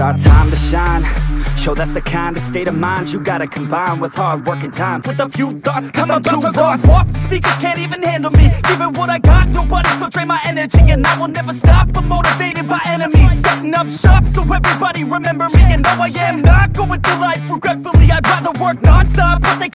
our time to shine. Yo, that's the kind of state of mind you gotta combine with hard work and time. With a few thoughts, cause I'm, I'm about too to go lost. Off, the speakers can't even handle me. Giving what I got, nobody's gonna drain my energy. And I will never stop, I'm motivated by enemies. Setting up shop so everybody remember me. And no, I am not going through life regretfully I'd rather work non-stop, but they